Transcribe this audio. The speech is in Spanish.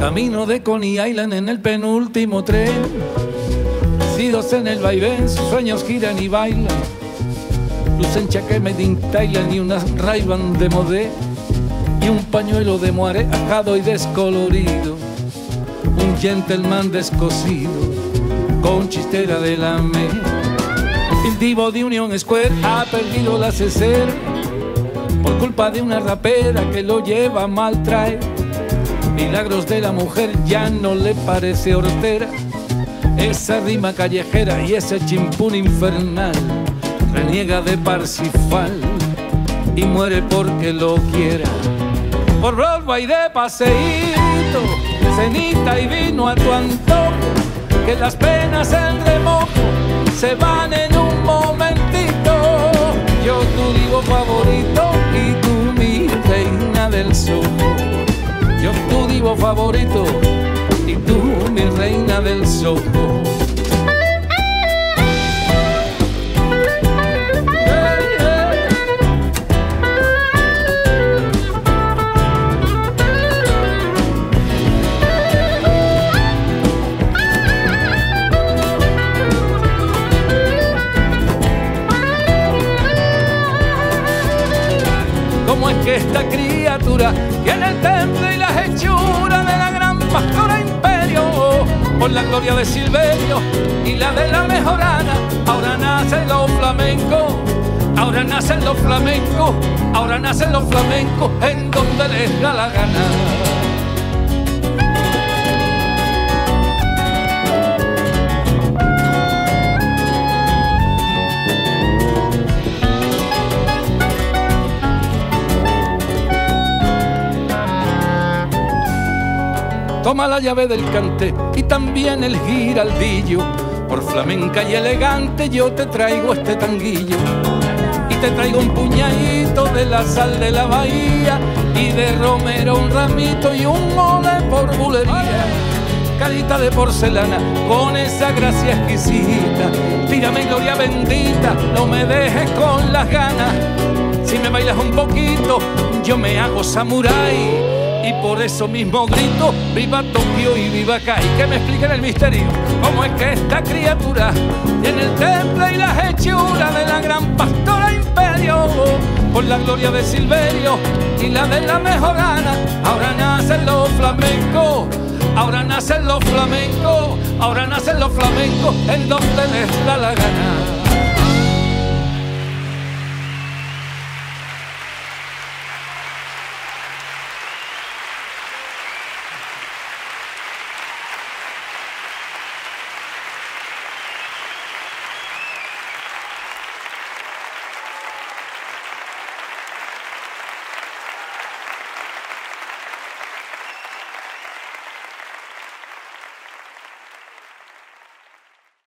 Camino de Coney Island en el penúltimo tren. Sidos en el vaivén, sus sueños giran y bailan. Luz en chaqueme de Thailand y unas ray de modé. Y un pañuelo de moaré ajado y descolorido. Un gentleman descosido con chistera de la me. El divo de Union Square ha perdido la cecer por culpa de una rapera que lo lleva mal traer milagros de la mujer ya no le parece hortera. Esa rima callejera y ese chimpún infernal reniega de Parsifal y muere porque lo quiera. Por Broadway de paseíto, cenita y vino a tu antojo, que las penas en remojo se van en un momentito. Yo tu divo favorito y tú mi reina del sol yo tu divo favorito y tú mi reina del soco. Esta criatura tiene el templo y las hechuras de la gran pastora imperio? Por la gloria de Silverio y la de la mejorana, ahora nacen los flamencos. Ahora nacen los flamencos, ahora nacen los flamencos en donde les da la gana. Toma la llave del cante y también el giraldillo. Por flamenca y elegante yo te traigo este tanguillo. Y te traigo un puñadito de la sal de la bahía. Y de romero un ramito y un mole por bulería. Carita de porcelana con esa gracia exquisita. Tírame gloria bendita, no me dejes con las ganas. Si me bailas un poquito, yo me hago samurái y por eso mismo grito, viva Tokio y viva Kai. Que me expliquen el misterio, cómo es que esta criatura tiene el temple y las hechuras de la gran pastora imperio. Por la gloria de Silverio y la de la mejorana, ahora nacen los flamencos. Ahora nacen los flamencos, ahora nacen los flamencos en donde les da la gana.